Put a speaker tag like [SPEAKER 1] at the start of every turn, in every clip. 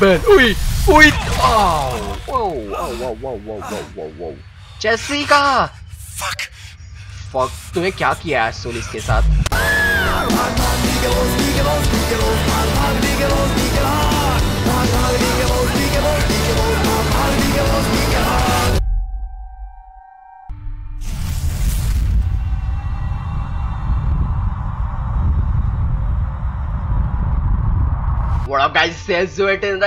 [SPEAKER 1] Ben, Uy. Uy. Oh! Whoa, whoa, whoa, whoa, whoa, whoa, whoa, whoa. Jessica!
[SPEAKER 2] Fuck!
[SPEAKER 1] Fuck, तूने क्या किया है सोलिस के साथ? What up guys, it's Zoet and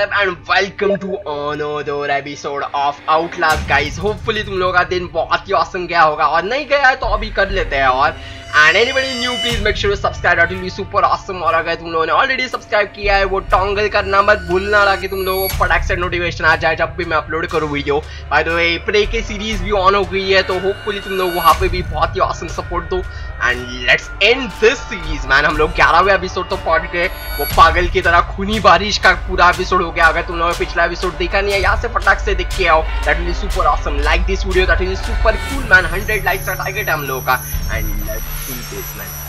[SPEAKER 1] welcome to another episode of Outlast guys. Hopefully तुम लोगों का दिन बहुत ही awesome गया होगा। और नहीं गया है तो अभी कर लेते हैं और। And anybody new please make sure subscribe that super awesome और अगर तुम लोगों ने ऑलरेडी सब्सक्राइब किया है वो टॉन्गल करना मत भूलना ताकि तुम लोगों को फटाक से नोटिफिकेशन आ जाए जब भी मैं अपलोड करूँ video by the way play के सीरीज़ भी ऑन हो गई है तो होपफुली तुम लोग वहाँ पे भी बहुत ही ऑसम सपोर्ट दो। And let's end this series man हम लोग ग्यारहवें एपिसोड तो पहुँच गए। वो पागल की तरह खूनी बारिश का पूरा एपिसोड हो गया। अगर तुम लोगों ने पिछला एपिसोड देखा नहीं है, यहाँ से फटाक से देख के आओ। That will super awesome like this video that is super cool man 100 likes का टारगेट है हम लोगों का। And let's do this man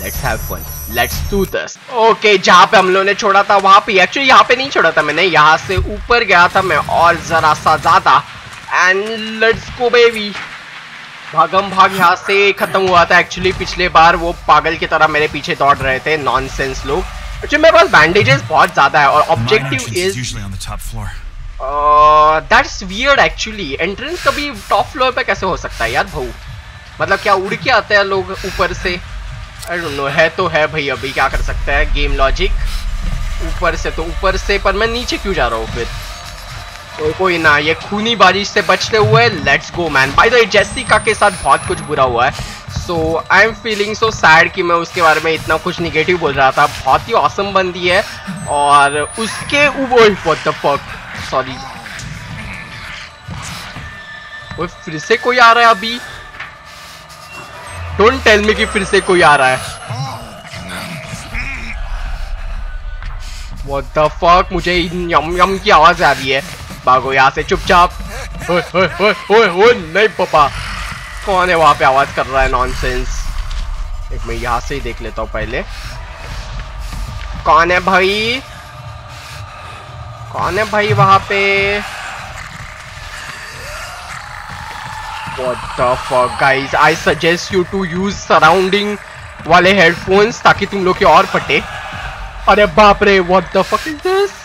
[SPEAKER 1] let's have fun let's do this okay जहाँ पे हम लोगों ने छोड़ा था, वहाँ पे। एक्चुअली यहाँ पे नहीं छोड़ा था मैंने। यहाँ से ऊपर गया था मैं और जरा सा ज़्यादा। एंड लेट्स गो बेबी भागम भाग यहाँ से खत्म हुआ था। एक्चुअली पिछले बार वो पागल की तरह मेरे पीछे दौड़ रहे थे नॉनसेंस लोग। एक्चुअली मेरे पास बैंडेजेस बहुत ज़्यादा है और objective is that's weird actually entrance कभी टॉप फ्लोर पे कैसे हो सकता है यार भाऊ मतलब क्या उड़ के आते हैं लोग ऊपर से? आई डोंट नो है तो है भाई अभी क्या कर सकते हैं? गेम लॉजिक ऊपर से तो ऊपर से पर मैं नीचे क्यों जा रहा हूँ फिर? तो कोई ना, ये खूनी बारिश से बचते हुए let's go man by the Jessica के साथ बहुत कुछ बुरा हुआ है। So I am feeling so sad कि मैं उसके बारे में इतना कुछ निगेटिव बोल रहा था। बहुत ही औसम बंदी है और उसके द फक सॉरी वो फिर से कोई आ रहा है अभी? डोंट टेल मी कि फिर से कोई आ रहा है। What the fuck? मुझे यम यम की आवाज़ आ रही है। भागो यहाँ से चुपचाप। ओए ओए ओए ओए ओए नहीं पापा। कौन है वहाँ पे आवाज़ कर रहा है? नॉनसेंस एक मैं यहाँ से ही देख लेता हूँ पहले। कौन है भाई? कौन है भाई वहाँ पे? What the fuck guys? I suggest you to use surrounding वाले हेडफोन्स ताकि तुम लोग के और फटे। अरे बाप रे What the fuck is this?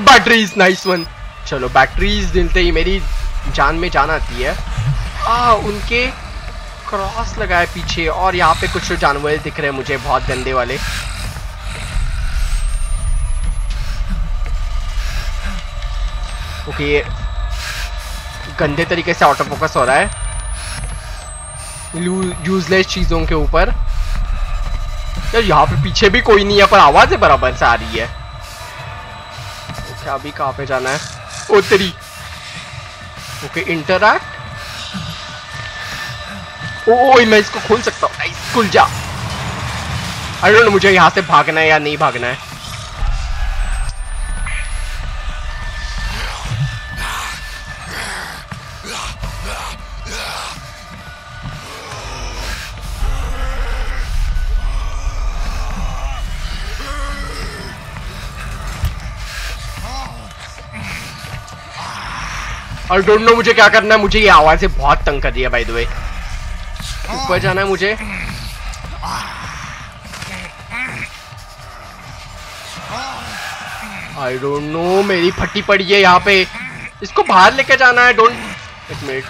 [SPEAKER 1] Batteries nice one चलो बैटरीज मिलते ही मेरी जान में जान आती है। आ, उनके क्रॉस लगाए पीछे और यहाँ पे कुछ जानवर दिख रहे हैं मुझे, बहुत गंदे वाले। ओके गंदे तरीके से ऑटो फोकस हो रहा है। यूजलेस चीज़ों के ऊपर। यार, यहाँ पे पीछे भी कोई नहीं है, पर आवाज़ें बराबर से आ रही है। अच्छा अभी कहाँ पे जाना है? ओ तेरी ओके इंटरैक्ट ओ, मैं इसको खोल सकता हूँ। खुल जा। अरे मुझे यहाँ से भागना है या नहीं भागना है। और डोंट नो मुझे क्या करना है। मुझे ये आवाज़ें बहुत तंग कर रही है बाय द वे ऊपर जाना है मुझे। आई डोंट नो मेरी फटी पड़ी है यहाँ पे। इसको बाहर लेके जाना है डोंट एक मिनट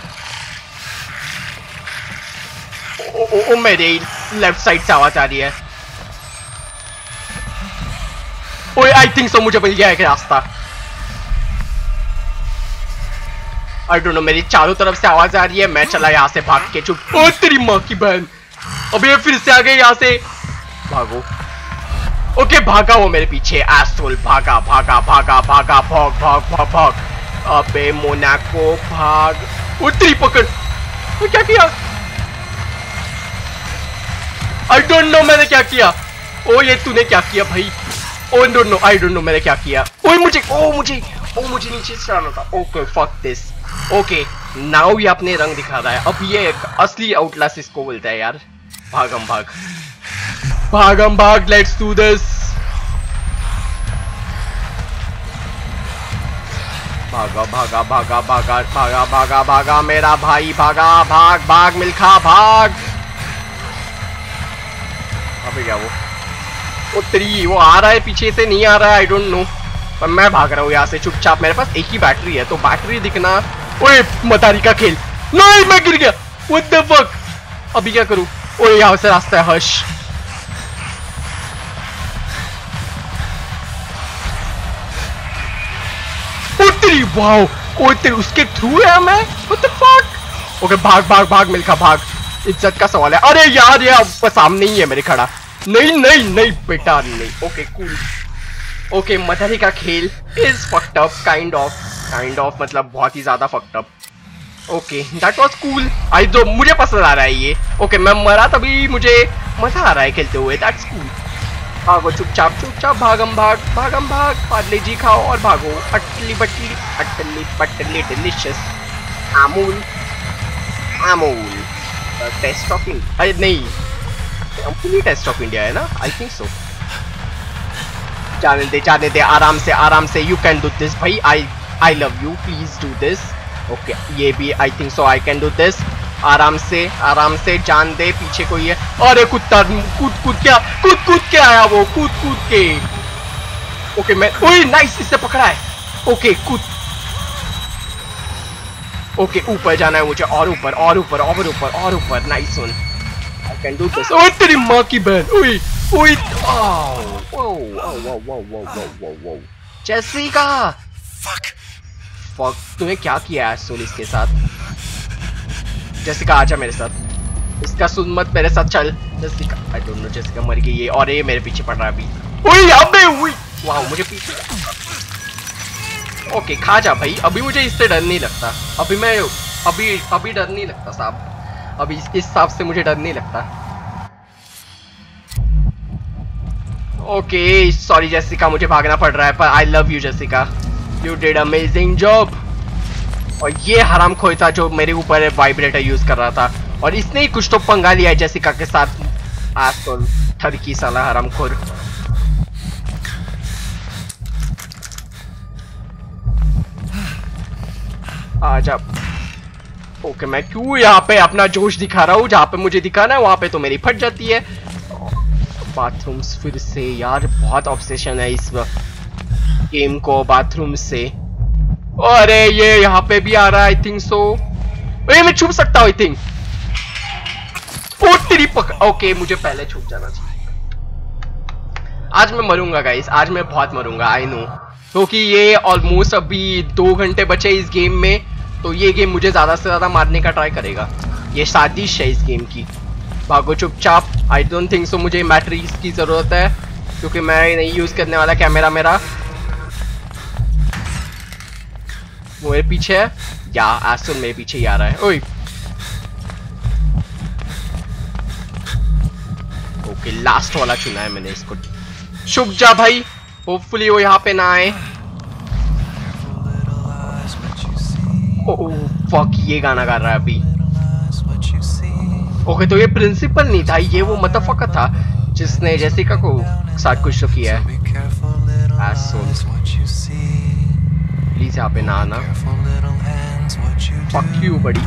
[SPEAKER 1] ओ, ओ, ओ मेरे लेफ़्ट साइड से आवाज़ आ रही है। ओए आई थिंक सो मुझे मिल गया एक रास्ता। आई डोंट नो मेरी चारों तरफ़ से आवाज़ आ रही है, मैं चला यहाँ से भाग के चुप। ओ, तेरी माँ की बहन। अब ये फिर से आ गए यहाँ से। भागो। ओके, भागा वो मेरे पीछे एस्ट्रोल भागा भागा भागा भागा, भाग भाग भाग भाग। अबे मोनाको भाग। उतरी पकड़। तो क्या किया? आई डोंट नो मैंने क्या किया? ओ, ये तूने क्या किया भाई? ओ don't know I don't know मैंने क्या किया? ओए मुझे, ओ मुझे ओ, मुझे नीचे चढ़ाना था। Okay fuck this okay now भी आपने रंग दिखा रहा है। अब ये एक असली आउटलास इसको बोलता है यार। भागम भाग। भागम भाग लेट्स डू दिस भागा भागा भागा भागा भागा भागा भागा, मेरा भाई, भागा, भाग भाग, मिल्खा, भाग। अबे क्या वो? वो तेरी वो आ रहा है, पीछे से नहीं आ रहा है आई डोंट नो पर मैं भाग रहा हूँ यहाँ से। चुपचाप मेरे पास एक ही बैटरी है तो बैटरी दिखना ओए मतारी का खेल। नहीं, मैं गिर गया। व्हाट द फक अभी क्या करूँ? ओए, यहाँ से रास्ता है, हर्ष। तेरी वाओ, ओए, तेरी उसके थ्रू है मैं व्हाट द फक ओके, भाग भाग भाग मिलका भाग। इज़्ज़त का सवाल है। अरे यार, ये अब सामने ही है मेरे खड़ा। नहीं नहीं नहीं, बेटा, नहीं। ओके कूल ओके मदरी का खेल is fucked up kind of kind of मतलब बहुत ही ज़्यादा fucked up okay that was cool I जो मुझे पसंद आ रहा है ये. ओके okay, मैं मरा तभी मुझे मज़ा आ रहा है खेलते हुए. दैट्स कूल भागो चुपचाप चुपचाप भागम भाग भागम भाग. पार्ले जी खाओ और भागो. Utterly butterly utterly butterly delicious Amul Amul taste of India अरे नहीं. टेस्ट ऑफ़ इंडिया है ना? आई थिंक सो जाने दे जाने दे, आराम से आराम से यू कैन डू दिस भाई I I love you please do this okay ये भी I think so I can do this आराम से आराम से जान दे, पीछे कोई है। अरे, कुत्ता, कूद कूद क्या, कूद कूद के आया वो, कूद कूद के। ओके मैं, ओए नाइस इससे पकड़ा है। ओके कूद। ओके ऊपर जाना है मुझे, और ऊपर और ऊपर और ऊपर और ऊपर nice one I can do this ओए, तेरी माँ की बहन, ओए। ओए जेसिका फक फक तूने क्या किया है सोल इसके साथ? जेसिका आजा मेरे साथ। इसका सुन मत मेरे साथ चल। Jessica I don't know Jessica मर गई है और ये मेरे पीछे पड़ रहा है अभी। ओए पे हुई वाओ मुझे पीछे ओके खा जा भाई। अभी मुझे इससे डर नहीं लगता। अभी मैं अभी अभी डर नहीं लगता साहब। अभी इस हिसाब से मुझे डर नहीं लगता। ओके सॉरी जेसिका मुझे भागना पड़ रहा है, पर I love you Jessica you did amazing job और ये हराम खोई था जो मेरे ऊपर वाइब्रेटर यूज़ कर रहा था। और इसने ही कुछ तो पंगा लिया है जेसिका के साथ। आज तो साला हराम खोर आजा ओके मैं क्यों यहाँ पे अपना जोश दिखा रहा हूँ? जहाँ पे मुझे दिखाना है, वहाँ पे तो मेरी फट जाती है। बाथरूम्स फिर से। यार, बहुत ऑब्सेशन है इस गेम को बाथरूम से। अरे, ये यहाँ पे भी आ रहा है आई थिंक सो ये मैं छुप सकता हूँ आई थिंक ओ तेरी पक ओके मुझे पहले छुप जाना चाहिए। आज मैं मरूँगा गाइस आज मैं बहुत मरूँगा आई नो क्योंकि ये ऑलमोस्ट अभी दो घंटे बचे इस गेम में तो ये गेम मुझे ज़्यादा से ज़्यादा मारने का ट्राई करेगा। ये साजिश है इस गेम की। भागो चुपचाप। आई डोंट थिंक सो मुझे बैटरीज की ज़रूरत है, क्योंकि मैं नहीं यूज़ करने वाला कैमरा मेरा। वो मेरे पीछे है। या एस्टन मेरे पीछे ही आ रहा है। ओए। ओके लास्ट वाला चुना है मैंने इसको। शुभ जा भाई। होपफुली वो यहाँ पे ना आए। ओ फक ये गाना गा रहा है अभी। ओके तो ये प्रिंसिपल नहीं था, ये वो मतफक था, जिसने जेसिका को साथ कुछ तो किया है। प्लीज़ यहाँ पे ना आना। फक बड़ी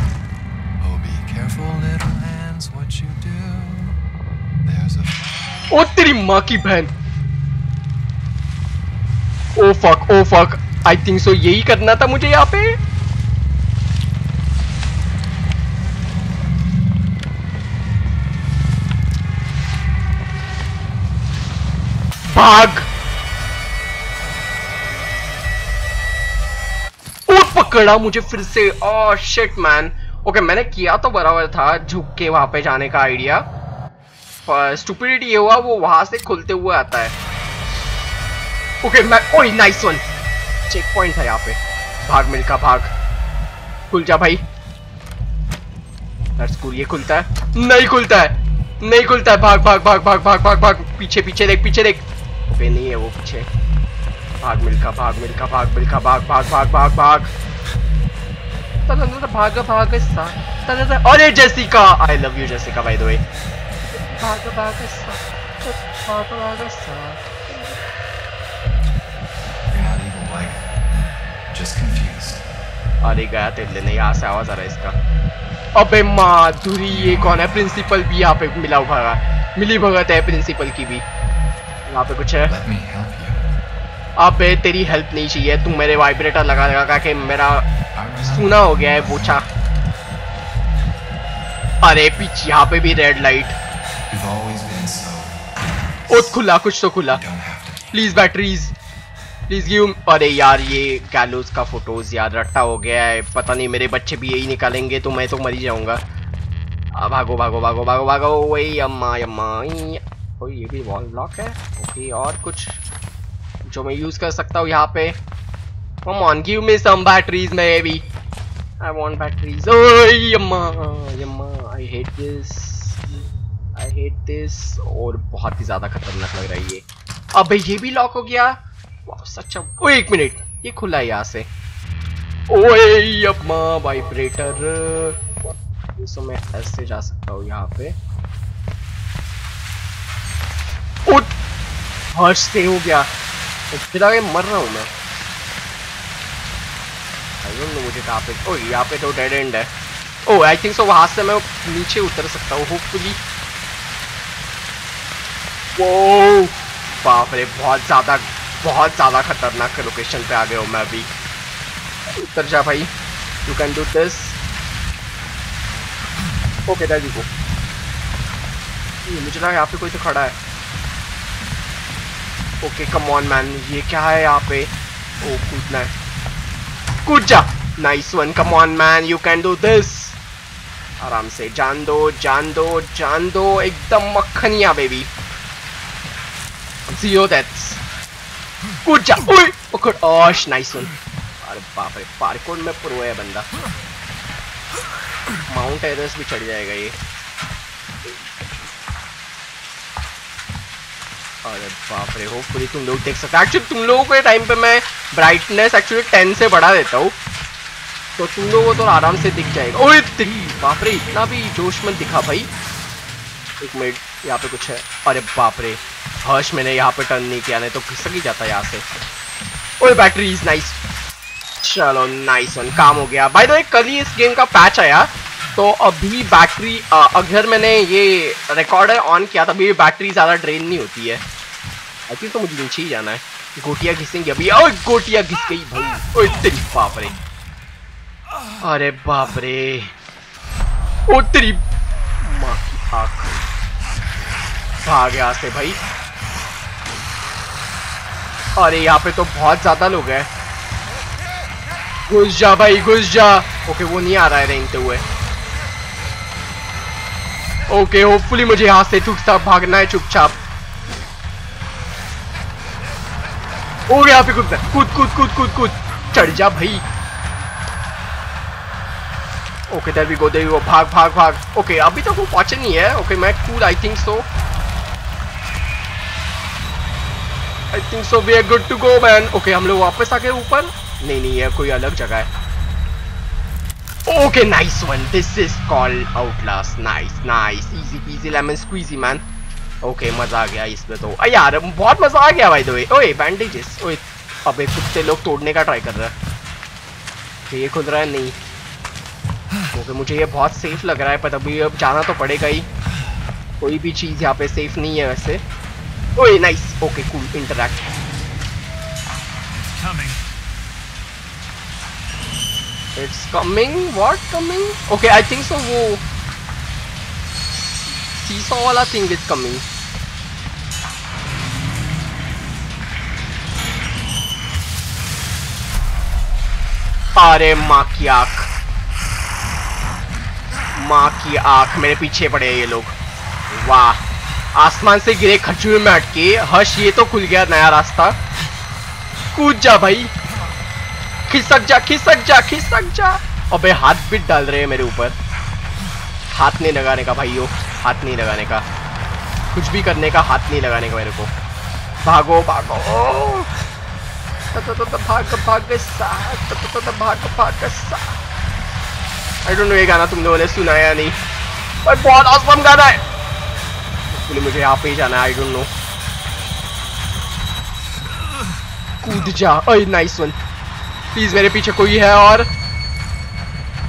[SPEAKER 1] ओ, तेरी माँ की बहन। ओ fuck oh fuck I think so यही करना था मुझे यहाँ पे। भाग। पकड़ा मुझे फिर से। ओ शिट मैन ओके मैंने किया तो बराबर था झुक के वहाँ पे जाने का आइडिया पर स्टूपिडिटी ये हुआ, वो वहाँ से खुलते हुए आता है। ओके मैं ओए नाइस वन चेक पॉइंट था यहाँ पे। भाग मिलका भाग। खुल जा भाई। स्कूल ये खुलता है। नहीं खुलता है। नहीं खुलता है। भाग भाग भाग भाग भाग भाग भाग। पीछे पीछे देख पीछे देख। पे नहीं है वो पीछे। भाग मिलका भाग मिलका भाग मिलका भाग भाग भाग भाग भाग। भाग भाग सा। अरे Jessica! I love you Jessica by the way भाग भाग सा। भाग भाग सा.
[SPEAKER 2] Just confused.
[SPEAKER 1] अरे गया तेरे लेने यहाँ से आवाज़ आ रहा है इसका। अबे माधुरी ये कौन है? प्रिंसिपल भी यहाँ पे मिला भगा मिली भगत है प्रिंसिपल की भी। यहाँ पे कुछ है। अबे तेरी हेल्प नहीं चाहिए तू मेरे वाइब्रेटर लगा लगा के मेरा सुना हो गया है पूछा। अरे पीछे यहाँ पे भी रेड लाइट ओ खुला कुछ तो खुला। प्लीज़ बैटरीज प्लीज़ गिव अरे यार ये गैलोज का फ़ोटोज़ यार रट्टा हो गया है। पता नहीं मेरे बच्चे भी यही निकालेंगे तो मैं तो मरी जाऊँगा। भागो भागो भागो भागो भागो वही अम्मा अम्मा ओ ये भी वॉल ब्लॉक है ओके और कुछ जो मैं यूज़ कर सकता हूँ यहाँ पे Come on, give me some batteries, maybe. I want batteries. Oh, yamma, yamma. I hate this. I hate this. और बहुत ही ज़्यादा खतरनाक लग रहा है ये अबे ये भी लॉक हो गया सच ओ एक मिनट ये खुला है यहाँ से ओए अम्मा वाइब्रेटर इसमें मैं ऐसे जा सकता हूँ यहाँ पे हर्ष से हो गया। फिर आगे मर रहा हूँ मैं। मुझे कहाँ पे ओ, यहाँ पे तो डेड एंड है। ओ आई थिंक सो वहाँ से मैं नीचे उतर सकता हूँ होपफुली वो बाप रे, बहुत ज़्यादा बहुत ज़्यादा खतरनाक लोकेशन पे आ गए हो मैं अभी। उतर जा भाई। You can do this okay that you go मुझे लगा यहाँ पे कोई तो खड़ा है। ओके कम ऑन मैन ये क्या है यहाँ पे? ओ कूदना है कूद जा nice one come on man you can do this आराम से. जान दो जान दो जान दो. एकदम मक्खनिया बेबी ज़ीरो दैट्स कूद जा ओए पकड़. ओश नाइस वन अरे बाप रे पार्कोर में प्रो है बंदा. माउंट एवरेस्ट भी चढ़ जाएगा ये. अरे बाप रे होपफुली तुम लोग देख सकते एक्चुअली तुम लोगों के टाइम पे मैं ब्राइटनेस एक्चुअली 10 से बढ़ा देता हूँ। तो तुम लोगों को तो आराम से दिख जाएगा। ओए तेरी, बाप रे, इतना भी जोश में दिखा भाई। एक मिनट यहाँ पे कुछ है। अरे बाप रे, हर्ष, मैंने यहाँ पे टर्न नहीं किया, नहीं तो खिसक ही जाता यहाँ से। ओए बैटरी इज़ नाइस चलो नाइस वन काम हो गया। भाई तो कल ही इस गेम का पैच आया। तो अभी बैटरी अगर मैंने ये रिकॉर्डर ऑन किया था अभी बैटरी ज़्यादा ड्रेन नहीं होती है। थिंक तो मुझे नीचे ही जाना है। गोटियाँ घिसेंगी अभी। ओए, गोटियाँ घिस गई भाई। ओए बाप रे। अरे बाप रे। ओ, तेरी माँ की आँख। भाग यहाँ से भाई। अरे, यहाँ पे तो बहुत ज़्यादा लोग हैं। घुस जा भाई, घुस जा। ओके, वो नहीं आ रहा है रेंगते हुए। ओके होपफुली मुझे यहाँ से चुपचाप भागना है, चुपचाप। ओ यहाँ पे कूद कूद कूद कूद कूद कूद। चढ़ जा भाई। Okay there we go there we भाग भाग भाग। ओके अभी तक वो पहुँचे नहीं है। ओके मैं cool I think so I think so we are good to go man okay हम लोग वापस आ गए ऊपर। नहीं नहीं है कोई अलग जगह है। Okay nice one this is called Outlast nice nice easy peasy lemon squeezy man okay मज़ा आ गया इसमें तो आ यार बहुत मज़ा आ गया भाई द ओए बैंडेजेस ओए अबे कुत्ते लोग तोड़ने का ट्राई कर रहा है। तो ये खुद रहा है नहीं। ओके मुझे ये बहुत सेफ़ लग रहा है पर अभी अब जाना तो पड़ेगा ही। कोई भी चीज़ यहाँ पे सेफ़ नहीं है वैसे। Oh, nice. Okay, cool. Interact. It's coming. What coming? Okay, I think so. वो seesaw वाला thing is coming. अरे माँ की आँख माँ की आँख मेरे पीछे पड़े हैं ये लोग वाह आसमान से गिरे खचुए में अटके हर्ष ये तो खुल गया नया रास्ता कूद जा भाई खिसक जा खिसक जा खिसक जा। अबे, हाथ भी डाल रहे हैं मेरे ऊपर। हाथ नहीं लगाने का भाइयों, हाथ नहीं लगाने का। कुछ भी करने का हाथ नहीं लगाने का मेरे को। भागो भागो। आई डोंट नो ये गाना तुम लोगों ने सुना या नहीं। पर बहुत आसम गाना है। एक्चुअली मुझे यहाँ पे ही जाना है आई डोंट नो कूद जा। ओए नाइस वन प्लीज़ मेरे पीछे कोई है और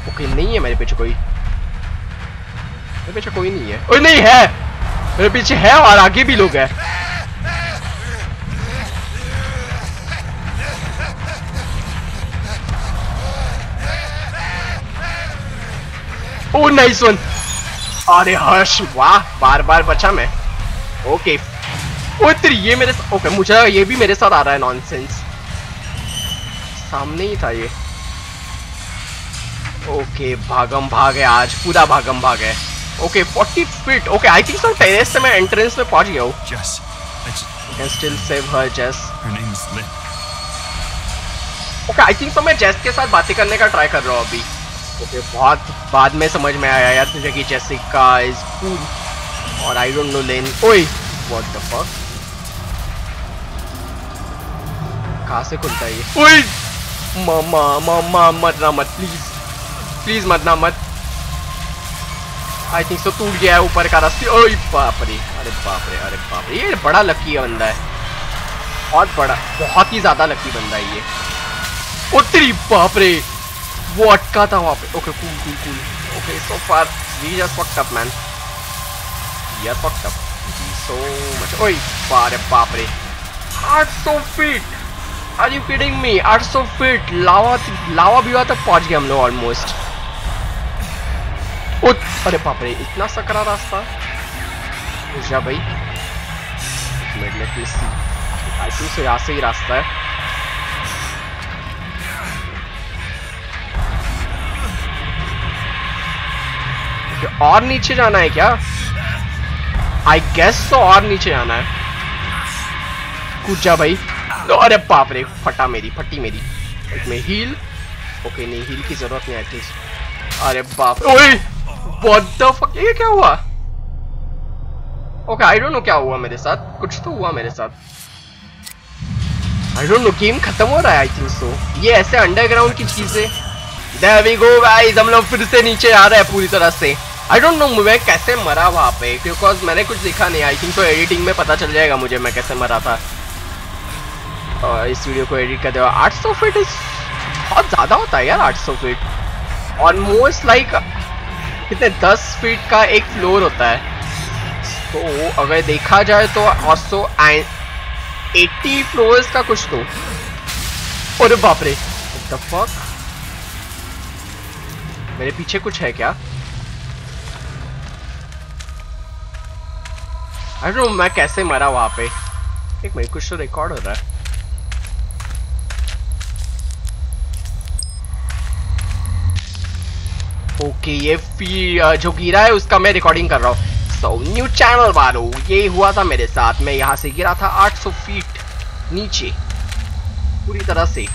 [SPEAKER 1] ओके नहीं है मेरे पीछे कोई। मेरे पीछे कोई नहीं है। ओए नहीं है। मेरे पीछे है और आगे भी लोग हैं। ओ नाइस वन अरे हर्ष वाह बार बार बचा मैं। ओके ओ तेरी ये मेरे ओके मुझे ये भी मेरे साथ आ रहा है नॉनसेंस सामने ही था ये। ओके भागम भाग है आज पूरा भागम भाग है। Okay 40 feet okay I think so terrace से मैं एंट्रेंस में पहुँच गया हूँ। Her
[SPEAKER 2] name is Lynn.
[SPEAKER 1] Okay I think so मैं जेस के साथ बातें करने का ट्राई कर रहा हूँ अभी। ओके okay, बहुत बाद में समझ में आया यार तुझे कि जेसिका इज़ कूल और आई डोंट नो लेन ओए व्हाट द फक कहाँ से खुलता है ये? ओए मामा मामा मत प्लीज़ प्लीज़ मरना मत आई थिंक सो टूट गया है ऊपर का रास्ते। ओए बाप रे अरे बाप रे अरे बाप रे ये बड़ा लकी बंदा है। बहुत बड़ा, बहुत ही ज़्यादा लकी बंदा है ये। ओ तेरी बाप रे वो अटका था वहाँ पे। Okay cool cool cool okay so far we just fucked up man we are fucked up so much ओए बारे बाप रे। 800 feet are you kidding me 800 feet lava lava भी तक पहुँच गए हम लोग ऑलमोस्ट अरे बाप रे, इतना सकरा रास्ता। जा भाई। आई थिंक यहाँ से ही रास्ता है। और नीचे जाना है क्या? आई गेस तो और नीचे जाना है। कूद जा भाई। अरे बाप रे फटा मेरी फटी मेरी। में हील ओके नहीं हील की ज़रूरत नहीं एटलीस्ट अरे बाप ओए! व्हाट द फक ये क्या हुआ? ओके आई डोंट नो क्या हुआ मेरे साथ। कुछ तो हुआ मेरे साथ। आई डोंट नो गेम खत्म हो रहा है आई थिंक सो ये ऐसे अंडरग्राउंड की चीज़ें। There we go guys हम लोग फिर से नीचे आ रहे हैं पूरी तरह से। आई डोंट नो मैं कैसे मरा वहाँ पे? बिकॉज़ मैंने कुछ दिखा नहीं आई थिंक तो एडिटिंग में पता चल जाएगा मुझे मैं कैसे मरा था। इस वीडियो को एडिट कर दो 800 फीट इस बहुत ज़्यादा होता है यार 800 फीट ऑलमोस्ट लाइक कितने 10 फीट का एक फ्लोर होता है। तो अगर देखा जाए तो ऑल्सो 80 फ्लोर्स का कुछ तो। अरे बाप रे फक मेरे पीछे कुछ है क्या? डोंट मैं कैसे मरा वहाँ पे। एक मिनट, कुछ तो रिकॉर्ड हो रहा है। ओके ये जो गिरा है, उसका मैं रिकॉर्डिंग कर रहा हूँ। सो न्यू चैनल वालों, ये हुआ था मेरे साथ। मैं यहाँ से गिरा था 800 फीट नीचे। पूरी तरह से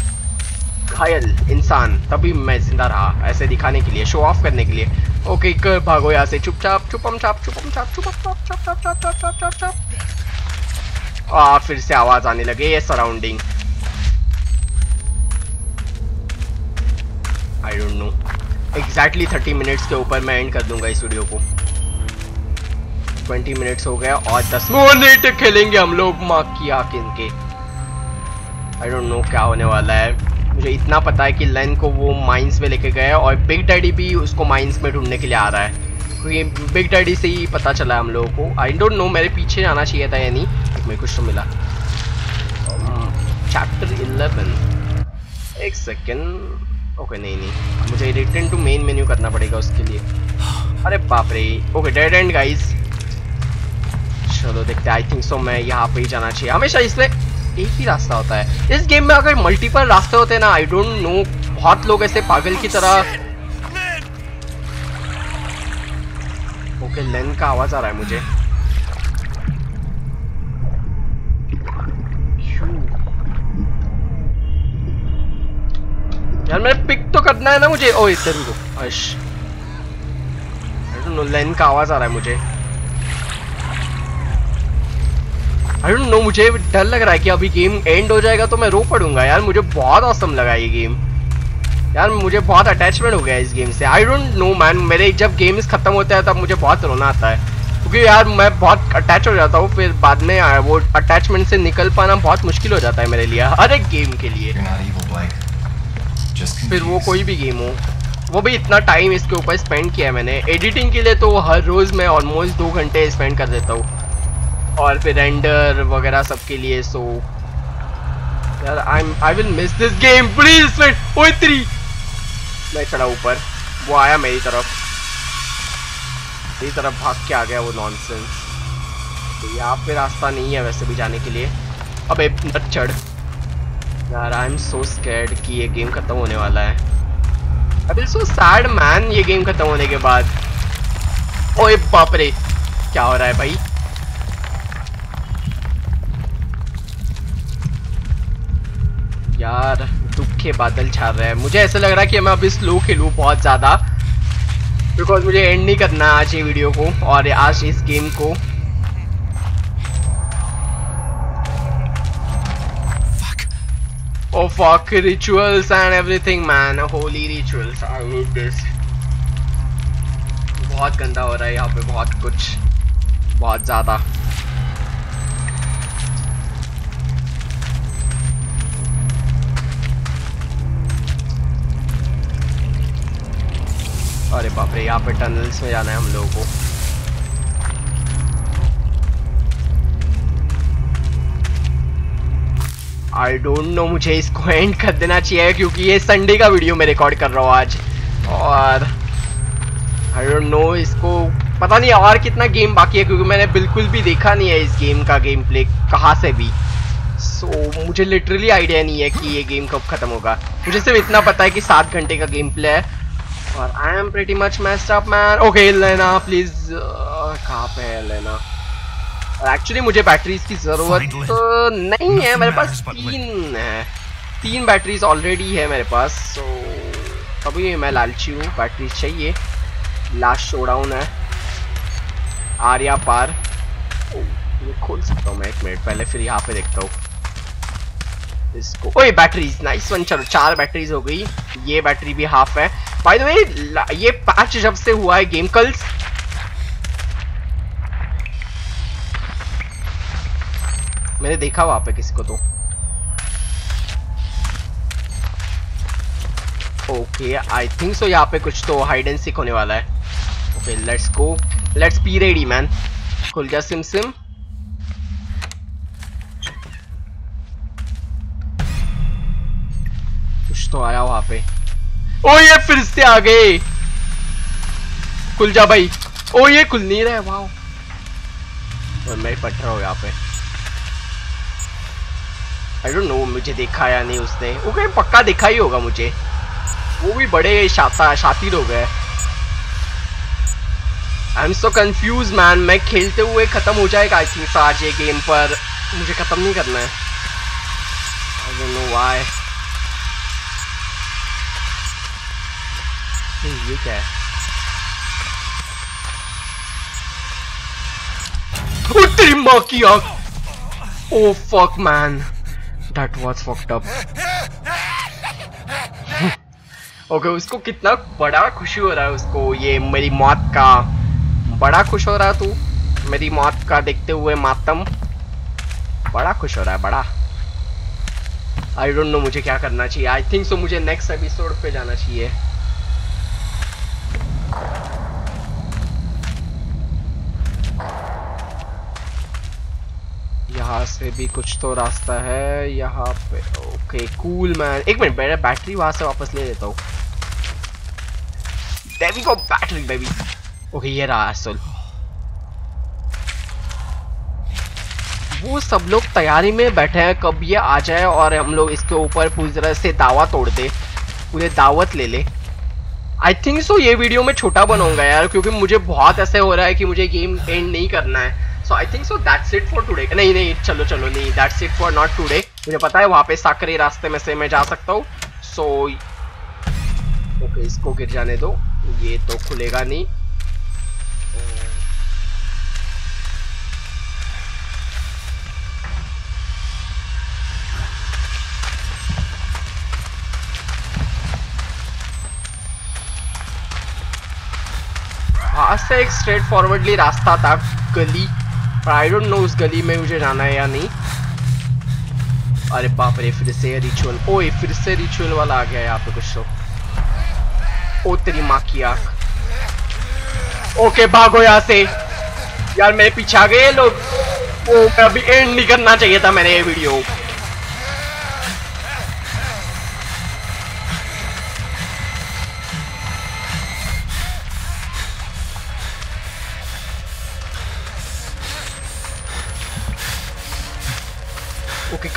[SPEAKER 1] घायल इंसान, तभी मैं ज़िंदा रहा, ऐसे दिखाने के लिए शो ऑफ़ करने के लिए। ओके कर भागो यहाँ से। चुपचाप, चुपम चाप चुपम चाप चुपम चाप, चप चप चप चप चप चप चप। आ, फिर से आवाज़ आने लगे ये surrounding I don't know exactly thirty minutes के ऊपर मैं एंड कर दूँगा इस वीडियो को। ट्वेंटी मिनट्स हो गया और दस मिनट खेलेंगे हम लोग माँ की आँख इनके। आई डोंट नो क्या होने वाला है। मुझे इतना पता है कि लेन को वो माइंस में लेके गए और बिग डैडी भी उसको माइंस में ढूँढने के लिए आ रहा है। क्योंकि बिग डैडी से ही पता चला है हम लोगों को। आई डोंट नो मेरे पीछे आना चाहिए था या नहीं मेरे कुछ तो मिला। चैप्टर इलेवन एक सेकेंड ओके नहीं नहीं। मुझे रिटर्न टू मेन मेन्यू करना पड़ेगा उसके लिए। अरे बाप रे। ओके डेड एंड गाइस चलो, देखते आई थिंक सो मैं यहाँ पे ही जाना चाहिए। हमेशा इसमें एक ही रास्ता होता है। इस गेम में अगर मल्टीपल रास्ते होते हैं ना आई डोंट नो बहुत लोग ऐसे पागल की तरह। ओके लेन का आवाज़ आ रहा है मुझे। यार, मैंने पिक तो करना है ना मुझे। ओ इधर रुको अश। आई डोंट नो लेन का आवाज़ आ रहा है मुझे। आई डोंट नो, मुझे डर लग रहा है कि अभी गेम एंड हो जाएगा तो मैं रो पड़ूँगा। यार, मुझे बहुत औसम लगा ये गेम यार, मुझे बहुत अटैचमेंट हो गया इस गेम से। आई डोंट नो मैन मेरे जब गेम्स खत्म होता है, तब मुझे बहुत रोना आता है। क्योंकि यार, मैं बहुत अटैच हो जाता हूँ, फिर बाद में वो अटैचमेंट से निकल पाना बहुत मुश्किल हो जाता है मेरे लिए, हर एक गेम के लिए। फिर वो कोई भी गेम हो। वो भी इतना टाइम इसके ऊपर स्पेंड किया है मैंने। एडिटिंग के लिए तो हर रोज मैं ऑलमोस्ट दो घंटे स्पेंड कर देता हूँ। और फिर रेंडर वगैरह सबके लिए सो यार I am I will miss this game please three मैं चढ़ा ऊपर। वो आया मेरी तरफ़। मेरी तरफ़ भाग के आ गया वो नॉनसेंस तो यहाँ पे रास्ता नहीं है वैसे भी जाने के लिए। अब चढ़। यार आई एम सो स्कैर्ड कि ये गेम खत्म होने वाला है। अबे सो सैड मैन ये गेम खत्म होने के बाद। ओए बाप रे, क्या हो रहा है भाई? यार, दुख के बादल छा रहे हैं। मुझे ऐसा लग रहा है कि मैं अभी स्लो खेलूँ बहुत ज़्यादा। बिकॉज़ मुझे एंड नहीं करना आज ये वीडियो को और आज इस गेम को। Oh fuck, rituals and everything man, holy rituals, I hate this. बहुत गंदा हो रहा है यहाँ पे बहुत कुछ बहुत ज़्यादा अरे बाप रे यहाँ पे टनल्स में जाना है हम लोगों को आई डोंट नो मुझे इसको एंड कर देना चाहिए क्योंकि ये संडे का वीडियो मैं रिकॉर्ड कर रहा हूँ आज। और आई डोंट नो इसको पता नहीं और कितना गेम बाकी है क्योंकि मैंने बिल्कुल भी देखा नहीं है इस गेम का गेम प्ले कहाँ से भी। सो so, मुझे लिटरली आइडिया नहीं है कि ये गेम कब खत्म होगा। मुझे सिर्फ़ इतना पता है कि सात घंटे का गेम प्ले है। और I am pretty much messed up man okay लेना प्लीज़ कहाँ पे है लेना एक्चुअली मुझे बैटरीज की ज़रूरत तो नहीं है मेरे पास तीन है। तीन बैटरीज ऑलरेडी है मेरे पास सो so, अभी मैं लालची हूँ। बैटरीज चाहिए। लास्ट शोडाउन है। आर्या पार। ये खोल सकता हूँ मैं एक मिनट पहले फिर यहाँ पे देखता हूँ। इसको ओए बैटरीज नाइस वन चलो चार बैटरीज हो गई। ये बैटरी भी हाफ़ है। बाय द वे ये पैच जब से हुआ है गेम कल्स मैंने देखा वहाँ पे किसी को तो। ओके आई थिंक सो यहाँ पे कुछ तो हाइड एंड सीक होने वाला है। Okay let's go let's be ready man खुल जा सिम सिम। कुछ तो आया वहाँ पे। ओ ये फिर से आ गए। खुल जा भाई। ओ ये खुल नहीं रहा वाओ और मैं पट रहा हूँ यहाँ पे। आई डोंट नो मुझे देखा या नहीं उसने। वो कहीं पक्का देखा ही होगा मुझे। वो भी बड़े शाता, शातिर हो गए। I am so confuse man मैं खेलते हुए खत्म हो जाएगा आई थिंक आज ये गेम पर। मुझे खत्म नहीं करना है। आई डोंट नो व्हाई ये क्या है? तेरी माँ की आँख। Oh fuck, man. That was fucked up. Okay, उसको कितना बड़ा खुशी हो रहा है उसको ये मेरी मौत का। बड़ा खुश हो रहा है तू? मेरी मौत का देखते हुए मातम। बड़ा खुश हो रहा है बड़ा। आई डोंट नो मुझे क्या करना चाहिए। आई थिंक सो मुझे नेक्स्ट एपिसोड पे जाना चाहिए। यहाँ से भी कुछ तो रास्ता है, यहाँ पे ओके कूल मैन एक मिनट मेरा बैटरी वहाँ से वापस ले लेता हूँ. बेबी को बैटरी बेबी ओके ये रहा असल वो सब लोग तैयारी में बैठे हैं, कब ये आ जाए और हम लोग इसके ऊपर पूरी तरह से दावा तोड़ दे, पूरे दावत ले ले. आई थिंक सो ये वीडियो में छोटा बनाऊँगा यार, क्योंकि मुझे बहुत ऐसे हो रहा है कि मुझे गेम एंड नहीं करना है. So I think so that's it for today नहीं नहीं, चलो चलो, नहीं that's it for not today मुझे पता है, वहाँ पे साकरे रास्ते में से मैं जा सकता हूँ. सो ओके इसको गिर जाने दो. ये तो खुलेगा नहीं. से एक स्ट्रेट फॉरवर्डली रास्ता था, गली. आई डोंट नो उस गली में मुझे जाना है या नहीं। अरे बाप रे, फिर से रिचुअल ओए, फिर से रिचुअल वाला आ गया यहाँ पे कुछ तो। ओ, तेरी माँ की आँख। ओके, भागो यहाँ से। यार, मेरे पीछे आ गए लोग। वो अभी एंड नहीं करना चाहिए था मैंने ये वीडियो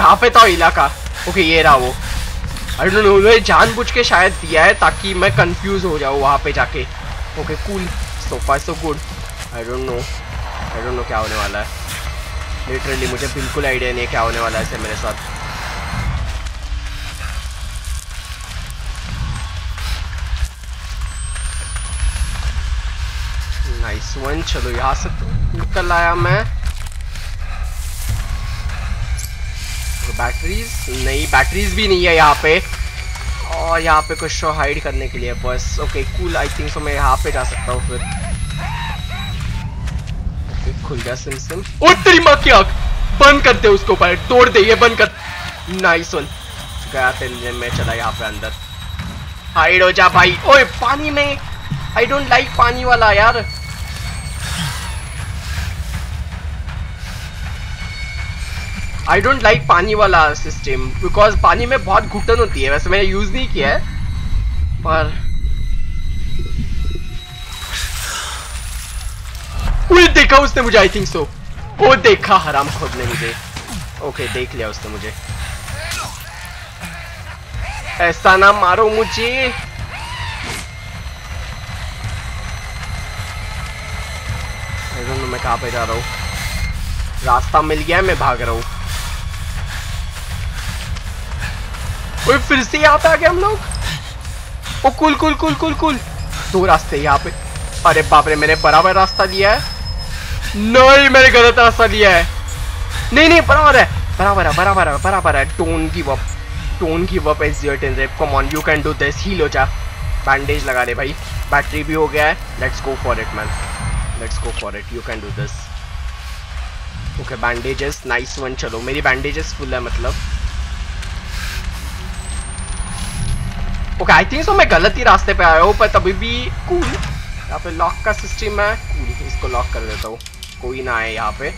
[SPEAKER 1] कहाँ पे था इलाका। ओके, ये रहा वो। आई डोंट नो उन्होंने के शायद दिया है ताकि मैं कंफ्यूज हो जाऊँ वहाँ पे जाके। Okay cool so far so good I don't know I don't know क्या होने वाला है। लिटरली मुझे बिल्कुल आइडिया नहीं है क्या होने वाला है मेरे साथ। नाइस वन चलो यहाँ से निकल आया मैं। बैटरीज नहीं बैटरीज भी नहीं है यहाँ पे। और यहाँ पे कुछ शो हाइड करने के लिए, बस। Okay cool I think so मैं यहाँ पे जा सकता हूँ फिर। ओके खुल गया सिम सिम। ओ तेरी माँ की आँख! बंद कर दे उसको पर तोड़ दे ये, बंद कर। नाइस वन गया तेरे मैं चला यहाँ पे अंदर। हाइड हो जा भाई। ओए, पानी में। आई डोंट लाइक पानी वाला यार। आई डोंट लाइक पानी वाला सिस्टम बिकॉज़ पानी में बहुत घुटन होती है, वैसे मैंने यूज़ नहीं किया है, पर देखा उसने मुझे आई थिंक सो वो देखा हराम खुद ने मुझे। ओके देख लिया उसने मुझे। ऐसा ना मारो मुझे। मैं कहा पे जा रहा हूँ। रास्ता मिल गया मैं भाग रहा हूँ। ओए फिर से यहाँ पे आ गए हम लोग। ओ, कुल कुल कुल कुल कुल। दो रास्ते यहाँ पे। अरे बाप रे, मैंने बराबर रास्ता लिया है। नहीं, मैंने गलत रास्ता लिया है। नहीं नहीं, बराबर है। बराबर है बराबर है बराबर है। Don't give up don't give up as your ten rep come on you can do this heal हो जा। बैंडेज लगा दे भाई। बैटरी भी हो गया है। Let's go for it man let's go for it you can do this okay bandages nice one चलो, मेरी बैंडेजेस फुल है मतलब। ओके आई थिंक सो मैं गलत ही रास्ते पे आया हूँ, पर तभी भी कूल यहाँ पे लॉक का सिस्टम है कूल इसको लॉक कर देता हूँ। कोई ना आए यहाँ पे।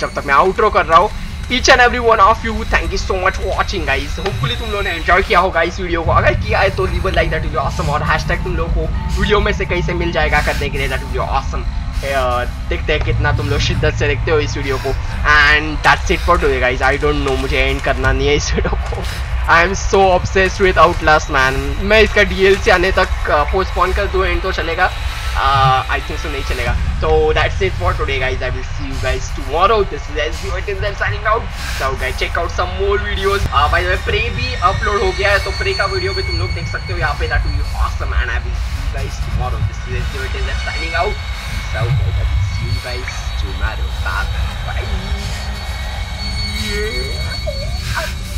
[SPEAKER 1] जब तक मैं आउटरो कर रहा हूँ each and every one of you thank you so much for watching guys hopefully तुम लोगों ने एंजॉय किया होगा इस वीडियो को। अगर किया है तो leave like that will awesome और हैशटैग तुम लोग को वीडियो में से कहीं से मिल जाएगा करने के लिए दैट विल ऑसम देखते हैं कितना तुम लोग शिद्दत से देखते हो इस वीडियो को। And that's it for today guys I don't know मुझे एंड करना नहीं है इस वीडियो को। I am so obsessed with Outlast man मैं इसका डीएलसी आने तक पोस्टपोन कर दूँ एंड तो चलेगा। आई थिंक सो नहीं चलेगा। तो that's it for today guys I will see you guys tomorrow this is S B it is signing out so guys check out some more videos by the way pray भी upload हो गया है तो pray का video भी तुम लोग देख सकते हो यहाँ पे. That will be awesome and I will see you guys tomorrow this is S B it is signing out guys. I will see you guys tomorrow. Bye bye. Yeah.